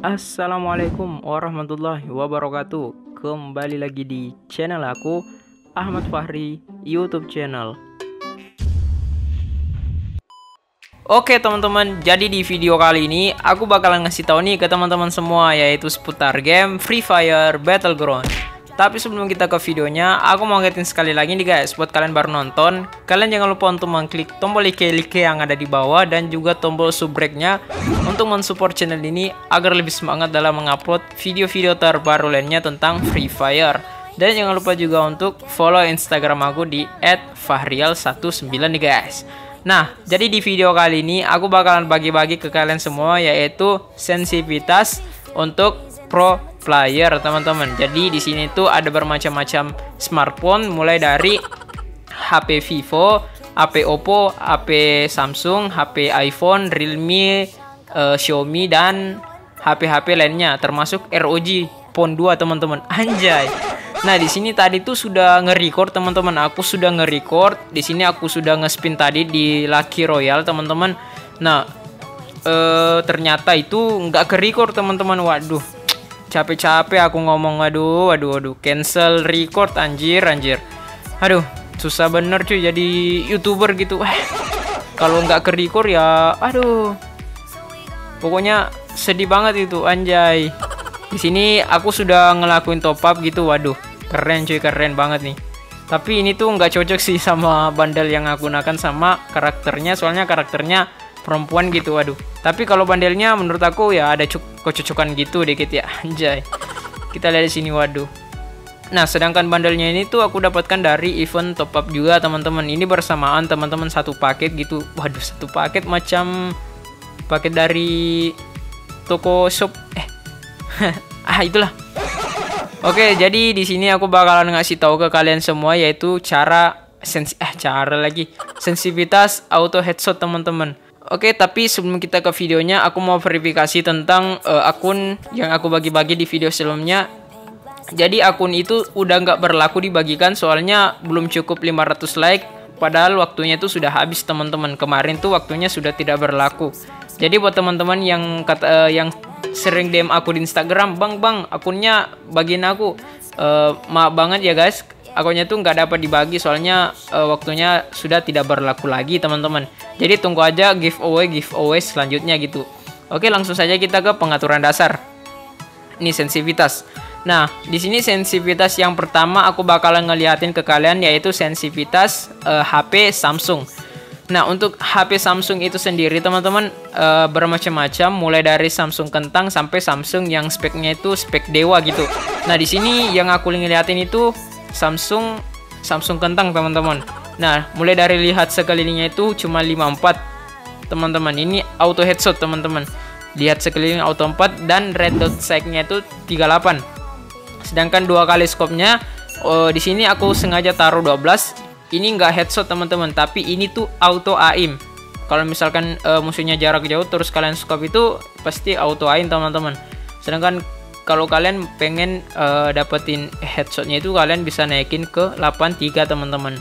Assalamualaikum warahmatullahi wabarakatuh. Kembali lagi di channel aku Ahmad Fahri YouTube channel. Oke teman-teman, jadi di video kali ini aku bakalan ngasih tahu nih ke teman-teman semua yaitu seputar game Free Fire Battleground tapi sebelum kita ke videonya, aku mau ngingetin sekali lagi nih guys, buat kalian baru nonton, kalian jangan lupa untuk mengklik tombol like-like yang ada di bawah dan juga tombol subrek-nya untuk mensupport channel ini agar lebih semangat dalam mengupload video-video terbaru lainnya tentang Free Fire. Dan jangan lupa juga untuk follow Instagram aku di @fahrial19 nih guys. Nah, jadi di video kali ini aku bakalan bagi-bagi ke kalian semua yaitu sensitivitas untuk pro player teman-teman. Jadi di sini tuh ada bermacam-macam smartphone mulai dari HP Vivo, HP Oppo, HP Samsung, HP iPhone, Realme, uh, Xiaomi dan HP-HP lainnya termasuk ROG Phone 2 teman-teman. Anjay. Nah, di sini tadi tuh sudah nge-record teman-teman. Aku sudah nge-record. Di sini aku sudah nge-spin tadi di Lucky Royal teman-teman. Nah, uh, ternyata itu nggak ke-record teman-teman. Waduh, capek-capek aku ngomong aduh aduh aduh cancel record anjir anjir. Aduh susah bener cuy jadi youtuber gitu. Eh kalau nggak ke record ya aduh. Pokoknya sedih banget itu anjay. Di sini aku sudah ngelakuin top up gitu waduh. Keren cuy keren banget nih. Tapi ini tuh nggak cocok sih sama bandel yang aku gunakan sama karakternya soalnya karakternya perempuan gitu waduh tapi kalau bandelnya menurut aku ya ada kecocokan gitu dikit ya anjay kita lihat di sini waduh Nah, sedangkan bandelnya ini tuh aku dapatkan dari event top up juga, teman-teman. Ini bersamaan teman-teman satu paket gitu. Waduh, satu paket macam paket dari toko shop. Eh. ah, itulah. Oke, jadi di sini aku bakalan ngasih tahu ke kalian semua yaitu cara sensi eh cara lagi sensitivitas auto headshot, teman-teman. Oke, tapi sebelum kita ke videonya, aku mau verifikasi tentang uh, akun yang aku bagi-bagi di video sebelumnya. Jadi akun itu udah nggak berlaku dibagikan soalnya belum cukup 500 like. Padahal waktunya itu sudah habis teman-teman. Kemarin tuh waktunya sudah tidak berlaku. Jadi buat teman-teman yang kata uh, yang sering DM aku di Instagram, bang bang akunnya bagiin aku. Uh, maaf banget ya guys, akunnya tuh nggak dapat dibagi soalnya uh, waktunya sudah tidak berlaku lagi teman-teman. Jadi tunggu aja giveaway giveaway selanjutnya gitu. Oke langsung saja kita ke pengaturan dasar. Ini sensitivitas. Nah di sini sensitivitas yang pertama aku bakalan ngeliatin ke kalian yaitu sensitivitas uh, eh, HP Samsung. Nah, untuk HP Samsung itu sendiri teman-teman uh, bermacam-macam mulai dari Samsung kentang sampai Samsung yang speknya itu spek dewa gitu. Nah, di sini yang aku ngeliatin itu Samsung Samsung kentang teman-teman. Nah, mulai dari lihat sekelilingnya itu cuma 54 teman-teman. Ini auto headshot teman-teman. Lihat sekeliling auto 4 dan red dot sight-nya itu 38. Sedangkan dua kali scope-nya oh, di sini aku sengaja taruh 12. Ini nggak headshot teman-teman, tapi ini tuh auto aim. Kalau misalkan uh, musuhnya jarak jauh terus kalian scope itu pasti auto aim teman-teman. Sedangkan kalau kalian pengen uh, dapetin headshotnya itu kalian bisa naikin ke 83 teman-teman.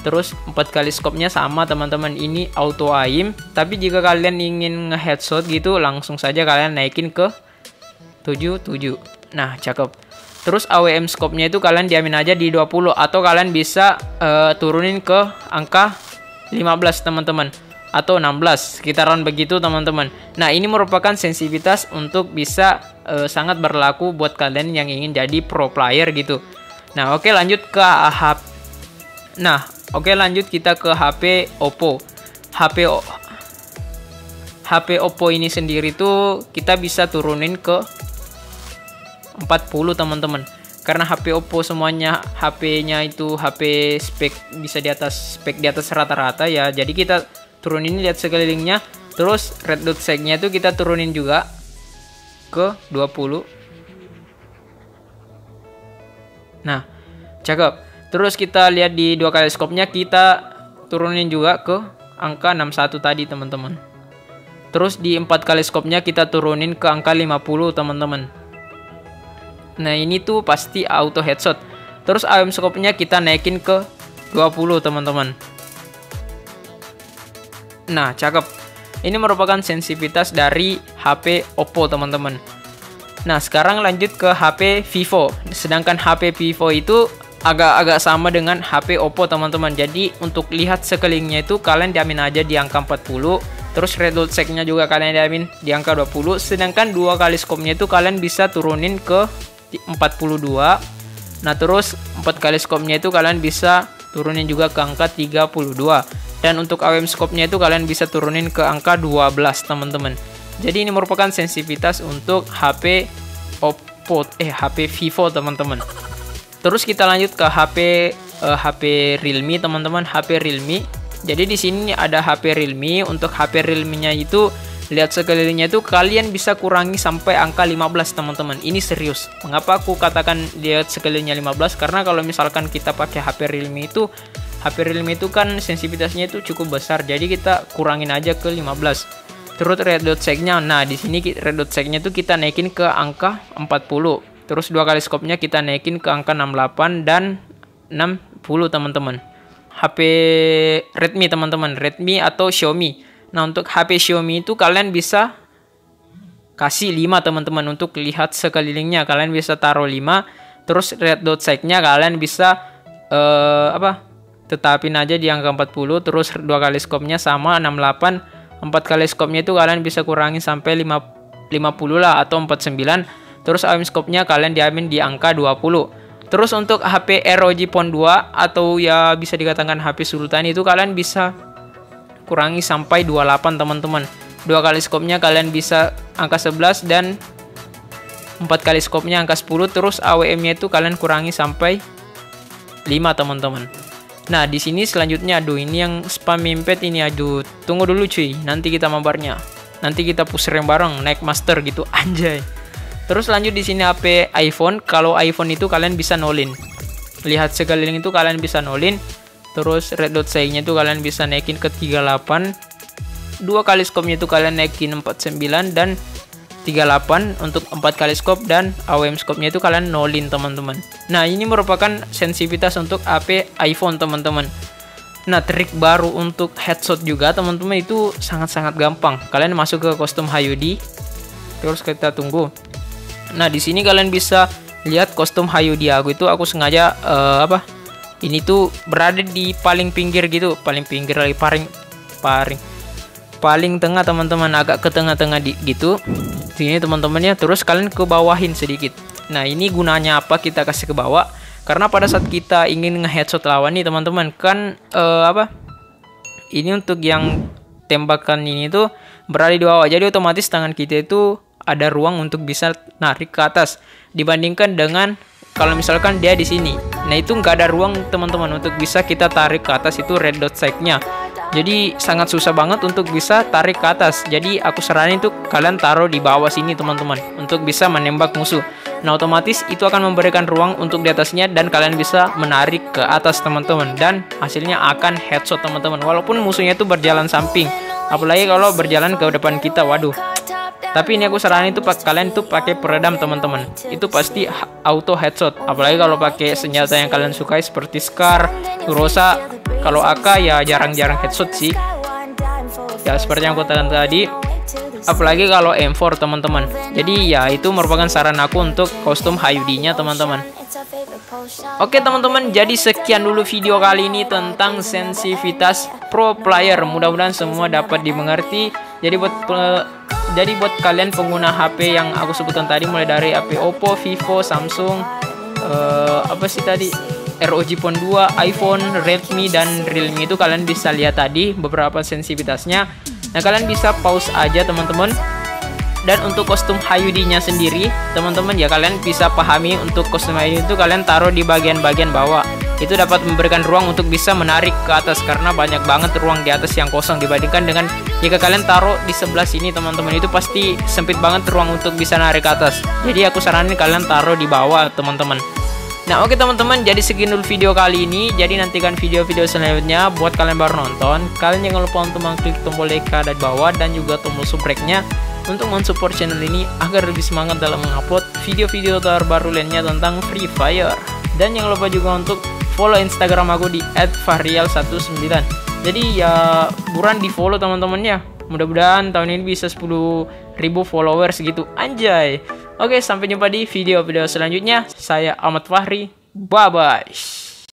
Terus empat kali scope-nya sama teman-teman. Ini auto aim. Tapi jika kalian ingin nge-headshot gitu langsung saja kalian naikin ke 77 nah cakep. Terus AWM scope-nya itu kalian diamin aja di 20 atau kalian bisa uh, turunin ke angka 15 teman-teman. Atau 16 sekitaran begitu teman-teman. Nah ini merupakan sensitivitas untuk bisa uh, sangat berlaku buat kalian yang ingin jadi pro player gitu. Nah oke lanjut ke HP nah oke lanjut kita ke HP Oppo. HP o HP Oppo ini sendiri tuh kita bisa turunin ke 40 teman-teman. Karena HP Oppo semuanya HP-nya itu HP spek bisa di atas spek di atas rata-rata ya. Jadi kita turunin lihat sekelilingnya. Terus red dot segnya itu kita turunin juga ke 20 nah cakep. Terus kita lihat di dua kali skopnya kita turunin juga ke angka 61 tadi teman-teman. Terus di empat kali skopnya kita turunin ke angka 50 teman-teman. Nah ini tuh pasti auto headshot. Terus AM skopnya kita naikin ke 20 teman-teman. Nah, cakep. Ini merupakan sensitivitas dari HP Oppo, teman-teman. Nah, sekarang lanjut ke HP Vivo. Sedangkan HP Vivo itu agak-agak sama dengan HP Oppo, teman-teman. Jadi, untuk lihat sekelilingnya itu kalian diamin aja di angka 40. Terus dot check-nya juga kalian diamin di angka 20. Sedangkan dua kali scope-nya itu kalian bisa turunin ke 42. Nah, terus empat kali scope-nya itu kalian bisa turunin juga ke angka 32. Dan untuk AWM scope-nya itu kalian bisa turunin ke angka 12, teman-teman. Jadi ini merupakan sensitivitas untuk HP Oppo eh HP Vivo teman-teman. Terus kita lanjut ke HP eh, HP Realme teman-teman, HP Realme. Jadi di sini ada HP Realme. Untuk HP Realme-nya itu lihat sekelilingnya itu kalian bisa kurangi sampai angka 15 teman-teman. Ini serius. Mengapa aku katakan lihat sekelilingnya 15? Karena kalau misalkan kita pakai HP Realme itu HP Realme itu kan sensitivitasnya itu cukup besar. Jadi kita kurangin aja ke 15 terus red dot check-nya nah di sini red dot check-nya tuh kita naikin ke angka 40 terus dua kali scope-nya kita naikin ke angka 68 dan 60 teman-teman. HP Redmi teman-teman Redmi atau Xiaomi. Nah untuk HP Xiaomi itu kalian bisa kasih 5 teman-teman untuk lihat sekelilingnya. Kalian bisa taruh 5 terus red dot check-nya kalian bisa uh, apa tetapin aja di angka 40 terus dua kali scope-nya sama 68 4 kali scope-nya itu kalian bisa kurangi sampai 5, 50 lah atau 49 terus aim scope-nya kalian diamin di angka 20 terus untuk HP ROG Phone 2 atau ya bisa dikatakan HP Sultan itu kalian bisa kurangi sampai 28 teman-teman. Dua kali scope-nya kalian bisa angka 11 dan 4 kali scope-nya angka 10 terus AWM-nya itu kalian kurangi sampai 5 teman-teman Nah, di sini selanjutnya aduh ini yang spam mimpet ini aduh. Tunggu dulu cuy, nanti kita mabarnya. Nanti kita pusher yang bareng naik master gitu anjay. Terus lanjut di sini HP iPhone. Kalau iPhone itu kalian bisa nolin. Lihat sekeliling itu kalian bisa nolin. Terus red dot say-nya itu kalian bisa naikin ke 38. Dua kali scope-nya itu kalian naikin 49 dan 38 untuk 4 kali scope dan AWM scope-nya itu kalian nolin teman-teman. Nah, ini merupakan sensitivitas untuk AP iPhone teman-teman. Nah, trik baru untuk headshot juga teman-teman itu sangat-sangat gampang. Kalian masuk ke kostum Hayudi. Terus kita tunggu. Nah, di sini kalian bisa lihat kostum Hayudi aku itu aku sengaja uh, apa? Ini tuh berada di paling pinggir gitu, paling pinggir lagi paling paling paling tengah teman-teman agak ke tengah-tengah gitu sini teman-temannya terus kalian ke bawahin sedikit. Nah ini gunanya apa kita kasih ke bawah? Karena pada saat kita ingin nge-headshot lawan nih teman-teman kan uh, apa? Ini untuk yang tembakan ini tuh berada di bawah. Jadi otomatis tangan kita itu ada ruang untuk bisa narik ke atas. Dibandingkan dengan kalau misalkan dia di sini. Nah itu nggak ada ruang teman-teman untuk bisa kita tarik ke atas itu red dot sight-nya jadi sangat susah banget untuk bisa tarik ke atas. Jadi aku saranin tuh kalian taruh di bawah sini teman-teman untuk bisa menembak musuh. Nah otomatis itu akan memberikan ruang untuk di atasnya dan kalian bisa menarik ke atas teman-teman dan hasilnya akan headshot teman-teman. Walaupun musuhnya itu berjalan samping, apalagi kalau berjalan ke depan kita, waduh. Tapi ini aku saranin itu kalian tuh pakai peredam teman-teman. Itu pasti auto headshot. Apalagi kalau pakai senjata yang kalian sukai seperti Scar, Kurosa, kalau AK ya jarang-jarang headshot sih. Ya seperti yang aku katakan tadi, apalagi kalau M4 teman-teman. Jadi ya itu merupakan saran aku untuk kostum Hayudi-nya teman-teman. Oke teman-teman, jadi sekian dulu video kali ini tentang sensitivitas pro player. Mudah-mudahan semua dapat dimengerti. Jadi buat jadi buat kalian pengguna HP yang aku sebutkan tadi mulai dari HP Oppo, Vivo, Samsung, uh, apa sih tadi ROG Phone 2, iPhone, Redmi, dan Realme itu kalian bisa lihat tadi beberapa sensitivitasnya. Nah, kalian bisa pause aja teman-teman. Dan untuk kostum Hayudi-nya sendiri, teman-teman ya kalian bisa pahami untuk kostum Hayudi itu kalian taruh di bagian-bagian bawah. Itu dapat memberikan ruang untuk bisa menarik ke atas karena banyak banget ruang di atas yang kosong dibandingkan dengan jika kalian taruh di sebelah sini teman-teman itu pasti sempit banget ruang untuk bisa narik ke atas. Jadi aku saranin kalian taruh di bawah teman-teman. Nah oke okay, teman-teman jadi segini dulu video kali ini. Jadi nantikan video-video selanjutnya Buat kalian baru nonton. Kalian jangan lupa untuk mengklik tombol like di bawah Dan juga tombol subscribe-nya Untuk mensupport channel ini Agar lebih semangat dalam mengupload video-video terbaru lainnya tentang Free Fire. Dan jangan lupa juga untuk follow Instagram aku di @fahrial19 Jadi ya buruan di follow teman-temannya Mudah-mudahan tahun ini bisa 10.000 followers gitu. Anjay Oke, sampai jumpa di video-video selanjutnya. Saya Ahmad Fahri. Bye-bye.